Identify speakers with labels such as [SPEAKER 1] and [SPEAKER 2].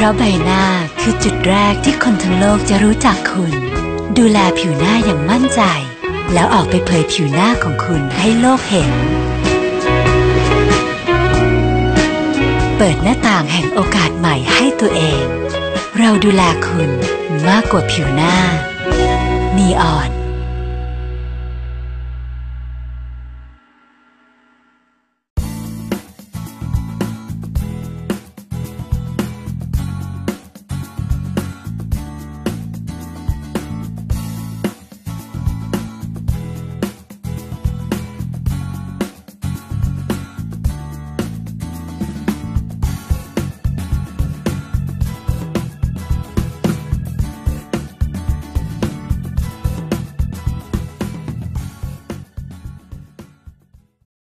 [SPEAKER 1] เพราะใบหน้าคือจุดแรกที่คนทั้งโลกจะรู้จักคุณ ดูแลผิวหน้าอย่างมั่นใจ แล้วออกไปเผยผิวหน้าของคุณให้โลกเห็น เปิดหน้าต่างแห่งโอกาสใหม่ให้ตัวเอง เราดูแลคุณมากกว่าผิวหน้านีออน